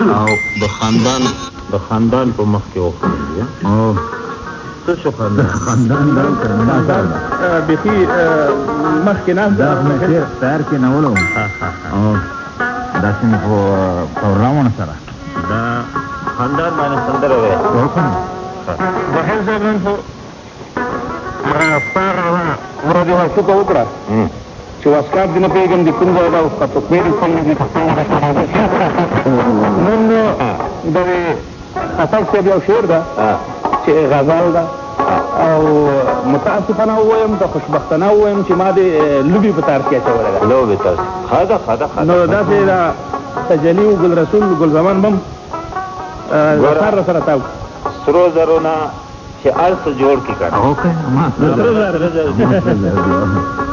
او د خاندان د خاندان په مخ کې وخندې او څه شو خاندان خاندان دا خاندان بيخي مخ کې نه دا مخیر سر کې نه ولو او دا څنګه په پروګرامونه سره دا خاندان باندې سندره وې وکړه بهر ځای باندې پر ورځ وخت وکړه چې واسکاپ دې نه پېژنم د کوم ځای دا اوس تاسو په دې څنګه دې نن دا اصل څه بیا شعر ده چې غزل ده او متاسفانه وایم د خوشبختانه وایم چې ما دې لوبي په تار کې اچولې ده لوبي تار خدا خدا خدا نو دا چې دا تجلی او ګل رسول ګل زمان بم سره سره تاو سرو زرونه چې ارس جوړ کی کړه اوکې ما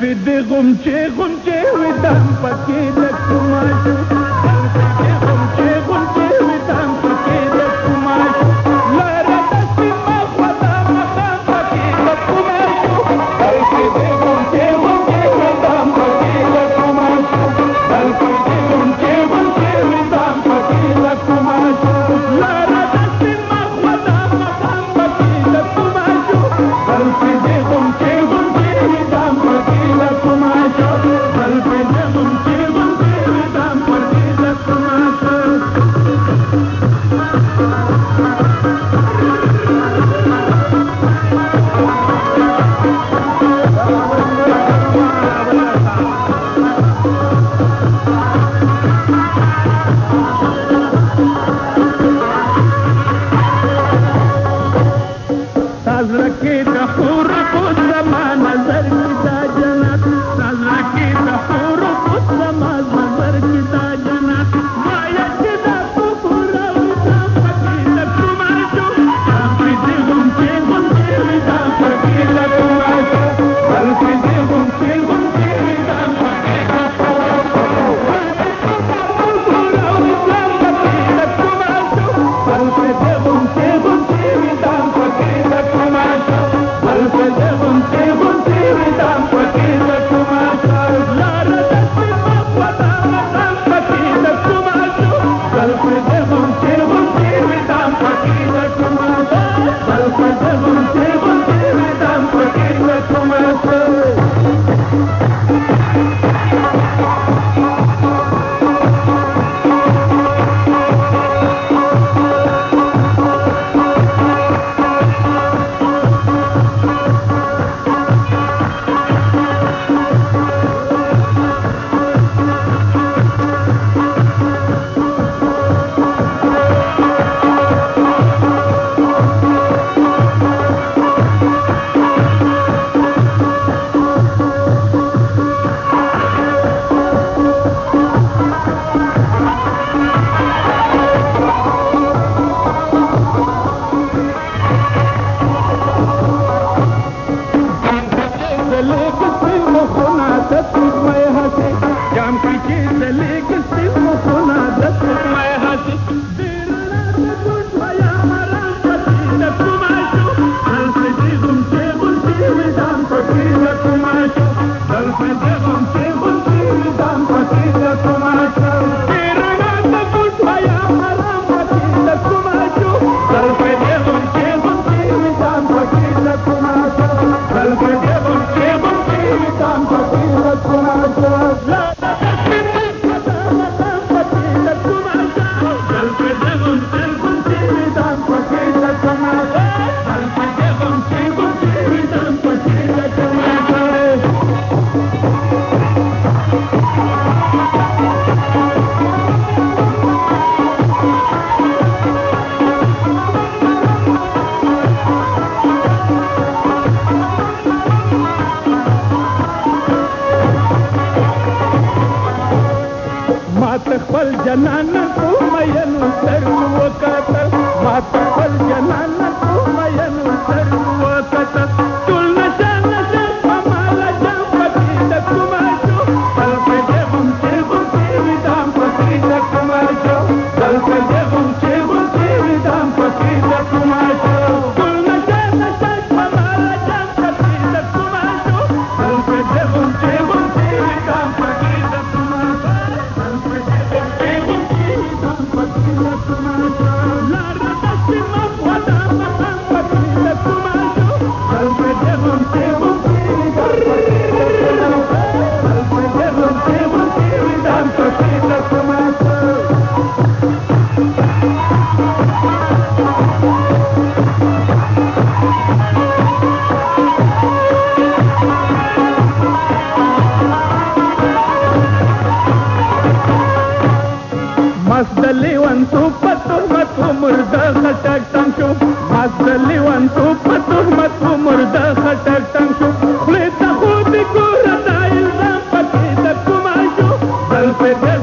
فدغم چې غم چې ودم پکې لکه ماشو والجنان ثم ينسر وكان لیوانتو په تهمت مرده خټک تم شو ماست لیوانتو په تهمت مرده خټک تم شو خولې ته خو د ګوره دا الزام پکې د کومه شو دل په